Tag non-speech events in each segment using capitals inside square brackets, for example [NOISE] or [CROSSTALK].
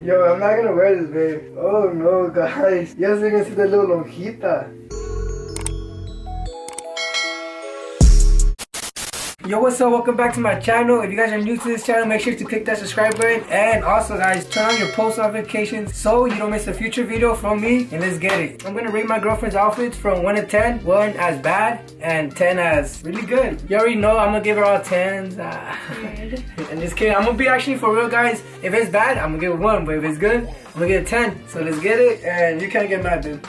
Yo, I'm not gonna wear this, babe. Oh no, guys. You guys are gonna see the little lonjita. Yo, what's up? Welcome back to my channel. If you guys are new to this channel, make sure to click that subscribe button. And also, guys, turn on your post notifications so you don't miss a future video from me. And let's get it. I'm gonna rate my girlfriend's outfits from 1 to 10. 1 as bad and 10 as really good. You already know I'm gonna give her all 10s. And just kidding. I'm gonna be actually for real, guys. If it's bad, I'm gonna give it 1. But if it's good, I'm gonna get a 10. So let's get it. And you can't get mad, dude.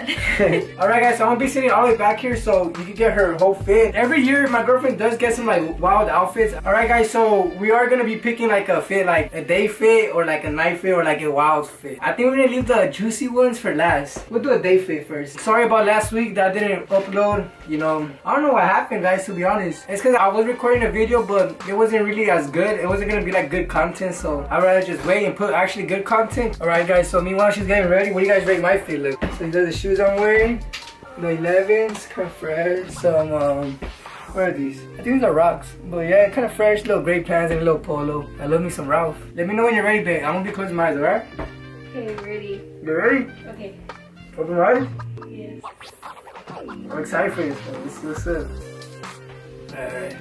Mad. [LAUGHS] Alright guys, so I'm gonna be sitting all the way back here so you can get her whole fit. Every year my girlfriend does get some like wild outfits. Alright guys, so we are gonna be picking like a fit, like a day fit or like a night fit or like a wild fit. I think we're gonna leave the juicy ones for last. We'll do a day fit first. Sorry about last week that I didn't upload. You know, I don't know what happened guys to be honest. It's cause I was recording a video but it wasn't really as good. It wasn't gonna be like good content so I'd rather just wait and put actually good content. Alright guys, so meanwhile she's getting ready. What do you guys rate my fit look? So these are the shoes I'm wearing. The 11s, kind of fresh. Some, um, where are these? I think these are rocks. But yeah, kind of fresh, little gray pants and a little polo. I love me some Ralph. Let me know when you're ready, babe. I'm gonna be closing my eyes, alright? okay, ready. You ready? Okay. Open eyes. Yes. I'm excited for this, man. Let's see what's up. Alright.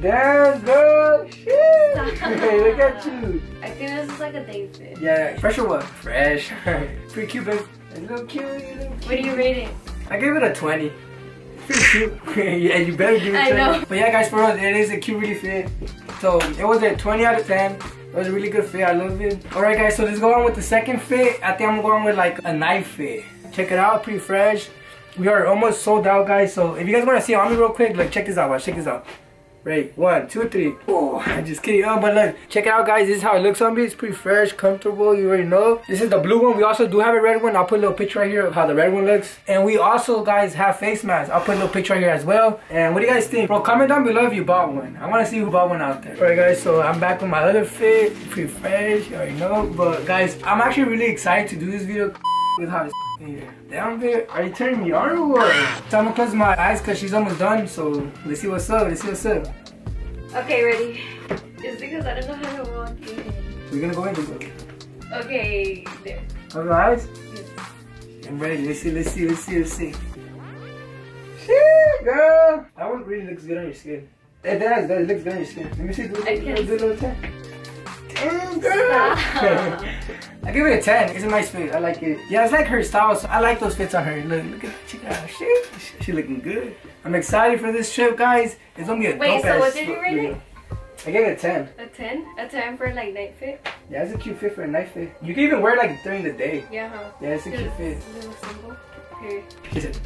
Damn, girl! Shit! [LAUGHS] hey, look at you! I think this is like a day fit. Yeah, fresh or what? Fresh. [LAUGHS] Pretty cute, babe. A little cute, a little cute. What do you rate it? I gave it a 20. Pretty [LAUGHS] cute. yeah, you better give it I 20. know. But yeah, guys, for us, it is a cute, really fit. So it was a 20 out of 10. It was a really good fit. I love it. Alright, guys, so let's go on with the second fit. I think I'm going with like a knife fit. Check it out, pretty fresh. We are almost sold out, guys. So if you guys want to see it on me real quick, like check this out. Watch, check this out. Ready? One, two, three. Oh, I'm just kidding. Oh, but look, check it out, guys. This is how it looks on me. It's pretty fresh, comfortable. You already know. This is the blue one. We also do have a red one. I'll put a little picture right here of how the red one looks. And we also, guys, have face masks. I'll put a little picture right here as well. And what do you guys think? Bro, comment down below if you bought one. I want to see who bought one out there. Alright, guys. So I'm back with my other fit. Pretty fresh. You already know. But guys, I'm actually really excited to do this video with how it's Down there. Are you turning me on or what? So I'm gonna close my eyes because she's almost done. So let's see what's up. Let's see what's up. Okay, ready. It's because I don't know how to walk in. We're gonna go in this way. Okay, there. Close my eyes. Yes. I'm ready. Let's see, let's see, let's see, let's see. Shit, girl. That one really looks good on your skin. It does. It looks good on your skin. Let me see. Do, I can't do a little 10. Damn, [LAUGHS] girl. I give it a 10. It's a nice fit. I like it. Yeah, it's like her style. So I like those fits on her. Look, look at check it out. Shit. She, she looking good. I'm excited for this trip, guys. It's gonna be a Wait, dope so what did you rate it? I gave it a 10. A 10? A 10 for like night fit? Yeah, it's a cute fit for a night fit. You can even wear it like during the day. Yeah, huh? Yeah, it's a cute fit. Okay.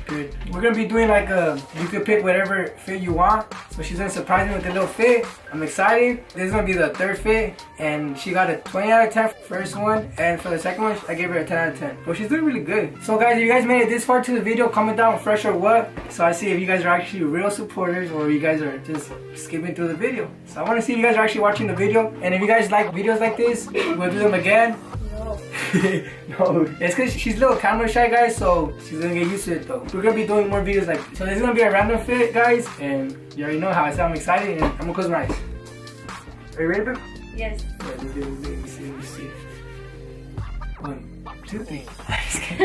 Good. We're gonna be doing like a, you could pick whatever fit you want. So she's gonna surprise me with a little fit. I'm excited. This is gonna be the third fit. And she got a 20 out of 10 first one. And for the second one, I gave her a 10 out of 10. But she's doing really good. So guys, if you guys made it this far to the video, comment down fresh or what. So I see if you guys are actually real supporters or you guys are just skipping through the video. So I wanna see if you guys are actually watching the video. And if you guys like videos like this, we'll do them again. No. [LAUGHS] no, it's because she's a little camera shy, guys, so she's gonna get used to it though. We're gonna be doing more videos like this. so. This is gonna be a random fit, guys, and you already know how I sound. I'm excited, and I'm gonna close my eyes. Are you ready, babe? Yes. Yeah, let's do it, let's do it, let's see, let's see. One, two, three. [LAUGHS]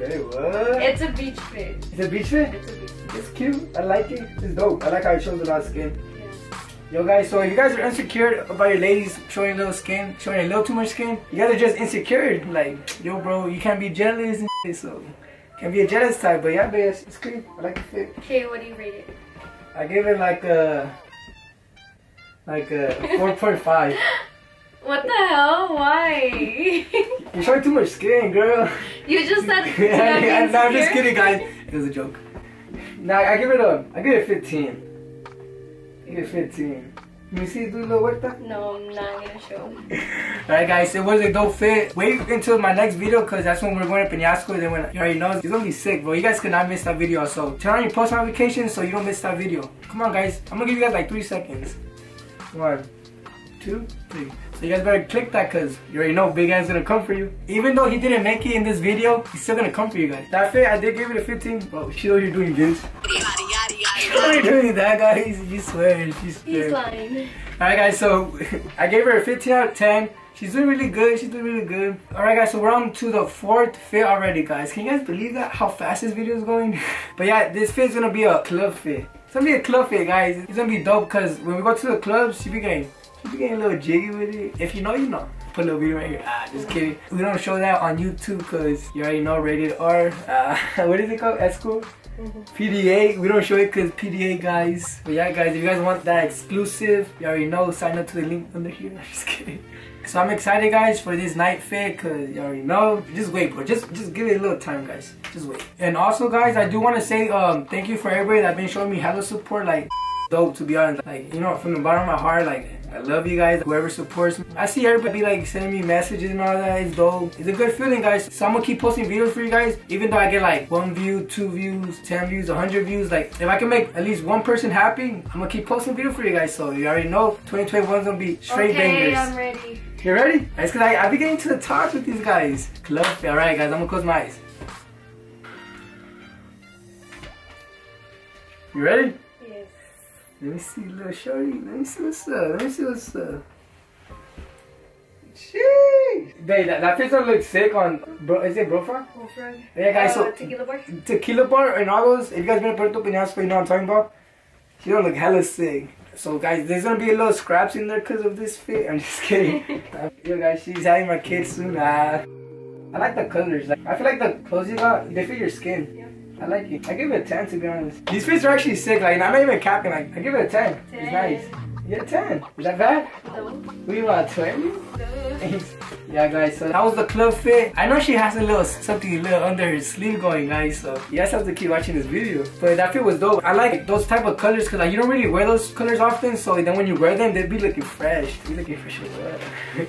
okay, what? It's a beach fit. It's a beach fit. It's a beach fit. It's cute. I like it. It's dope. I like how it shows a lot of skin. Yo guys, so if you guys are insecure about your ladies showing a little skin, showing a little too much skin, you guys are just insecure. Like, yo bro, you can't be jealous and shit, so can't be a jealous type, but yeah, babe, it's, it's cute. I like the fit. Okay, what do you rate it? I give it like a like a [LAUGHS] 4.5. What the hell? Why? [LAUGHS] You're showing too much skin, girl. you just said [LAUGHS] yeah, yeah, no, I'm just kidding, guys. It was a joke. Nah, I give it a, I give it a 15. It 15. Let me see, do a little vuelta. No, I'm not gonna show. [LAUGHS] Alright guys, it was a dope fit. Wait until my next video because that's when we're going to Peñasco. Then when you already know, it's gonna be sick, bro. You guys cannot miss that video. So turn on your post notifications so you don't miss that video. Come on guys, I'm gonna give you guys like three seconds. One, two, three. So you guys better click that because you already know Big An's gonna come for you. Even though he didn't make it in this video, he's still gonna come for you guys. That fit, I did give it a 15. Bro, she know you're doing this. You're [LAUGHS] doing that, guys. You swear, you swear. He's lying. Alright guys, so [LAUGHS] I gave her a 15 out of 10. She's doing really good. She's doing really good. Alright guys, so we're on to the fourth fit already guys. Can you guys believe that? How fast this video is going? [LAUGHS] but yeah, this fit is gonna be a club fit. It's gonna be a club fit guys. It's gonna be dope because when we go to the clubs, she be getting she be getting a little jiggy with it. If you know, you know. Put a little video right here. Ah, just kidding. We don't show that on YouTube because you already know rated R. Uh, what is it called? S school? PDA, we don't show it because PDA guys. But yeah guys, if you guys want that exclusive, you already know, sign up to the link under here. [LAUGHS] I'm just kidding. So I'm excited guys for this night fit because you already know. Just wait bro, just just give it a little time guys. Just wait. And also guys, I do want to say um thank you for everybody that been showing me hella support. Like dope to be honest. Like, you know, from the bottom of my heart, like I love you guys, whoever supports me. I see everybody like sending me messages and all that. It's dope. It's a good feeling, guys. So I'm gonna keep posting videos for you guys. Even though I get like one view, two views, 10 views, a 100 views. Like, if I can make at least one person happy, I'm gonna keep posting videos for you guys. So you already know 2021's gonna be straight okay, bangers. I'm ready. You ready? It's cause I, I be getting to the talks with these guys. Club. Alright guys, I'm gonna close my eyes. You ready? Let me see, little shorty. Let me see what's up. Let me see what's up. Sheesh. Babe, that, that face looks sick on, bro, is it Brofra? Wolfram. Yeah, guys, so Uh, tequila bar. Tequila Bar and all those, if you guys been to Puerto Peñasco, you know what I'm talking about? She don't look hella sick. So guys, there's gonna be a little scraps in there because of this fit. I'm just kidding. [LAUGHS] Yo guys, she's having my kid soon. Ah. I like the colors. Like I feel like the clothes you got, they fit your skin. I like it. I give it a 10 to be honest. These fits are actually sick. Like I'm not even capping. Like I give it a 10. It's 10. nice. Yeah, 10. Is that bad? No. You want, 20? No. Yeah, guys, so that was the club fit. I know she has a little something a little under her sleeve going, guys, so you guys have to keep watching this video. But that fit was dope. I like those type of colors because like, you don't really wear those colors often, so then when you wear them, they'd be looking fresh. They be looking fresh as well.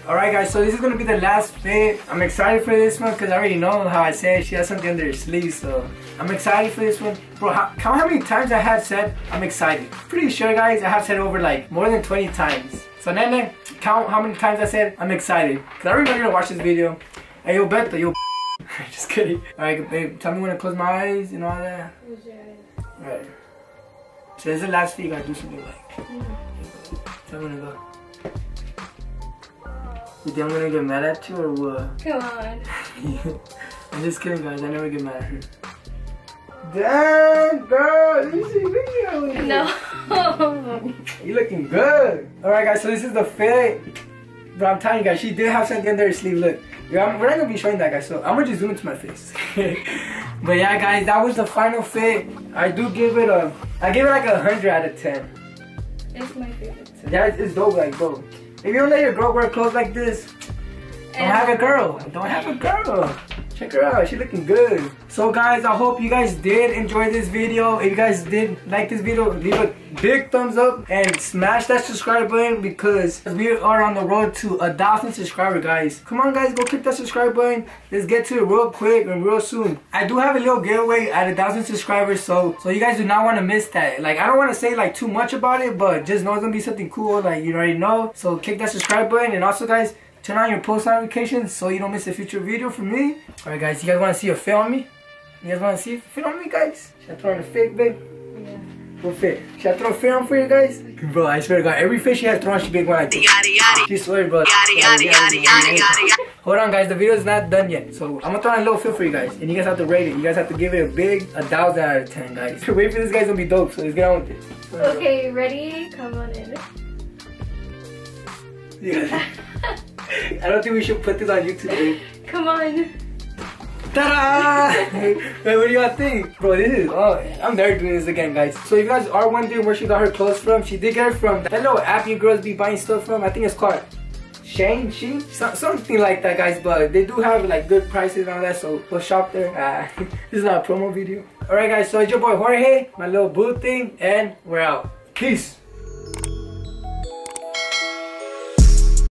[LAUGHS] Alright, guys, so this is to be the last fit. I'm excited for this one because I already know how I said she has something under her sleeve, so I'm excited for this one. Bro, how, count how many times I have said I'm excited. Pretty sure, guys, I have said over like more than 20 times. So Nene, count how many times I said I'm excited. Cause I you're gonna watch this video. Hey yo Beto, yo [LAUGHS] Just kidding. Alright babe, tell me when to close my eyes and all that. Close your eyes. Alright. So this is the last feed, you gotta do something like. Mm-hmm. Tell me when to go. You think I'm gonna get mad at you or what? Come on. [LAUGHS] I'm just kidding guys, I never get mad at her. Dang girl, me see video. No. [LAUGHS] You looking good. Alright guys, so this is the fit. But I'm telling you guys, she did have something under her sleeve. Look, yeah, I'm, we're not gonna be showing that guys, so I'm gonna just zoom into my face. [LAUGHS] but yeah guys, that was the final fit. I do give it a, I give it like a 100 out of 10. it's my favorite. Yeah, it's, it's dope like bro. If you don't let your girl wear clothes like this, don't have a girl. Don't have a girl. Check her out. She looking good. So guys, I hope you guys did enjoy this video. If you guys did like this video, leave a big thumbs up and smash that subscribe button because we are on the road to a thousand subscribers, guys. Come on, guys, go click that subscribe button. Let's get to it real quick and real soon. I do have a little giveaway at a thousand subscribers, so so you guys do not want to miss that. Like I don't want to say like too much about it, but just know it's gonna be something cool. Like you already know. So click that subscribe button and also, guys. Turn on your post notifications so you don't miss a future video from me. Alright guys, you guys want to see a fit on me? You guys want to see a fit on me guys? Should I throw on a fit, babe? Yeah. What fit? Should I throw a fit on for you guys? Bro, I swear to God, every fit she has thrown, she big one like this. She swear, bro. Hold on guys, the video is not done yet. So I'm gonna throw on a little fit for you guys. And you guys have to rate it. You guys have to give it a big, a thousand out of ten guys. [LAUGHS] Wait for this guy's gonna be dope, so let's get on with it. Okay, ready? Come on in. Yeah. [LAUGHS] I don't think we should put this on YouTube, babe. Come on. Ta-da! [LAUGHS] Wait, what do y'all think? Bro, this is, oh, I'm never doing this again, guys. So if you guys are wondering where she got her clothes from, she did get it from that little app you girls be buying stuff from. I think it's called Shane, Sheen, so, something like that, guys. But they do have like good prices and all that, so go shop there. Uh, [LAUGHS] this is not a promo video. Alright, guys, so it's your boy Jorge, my little boo thing, and we're out. Peace.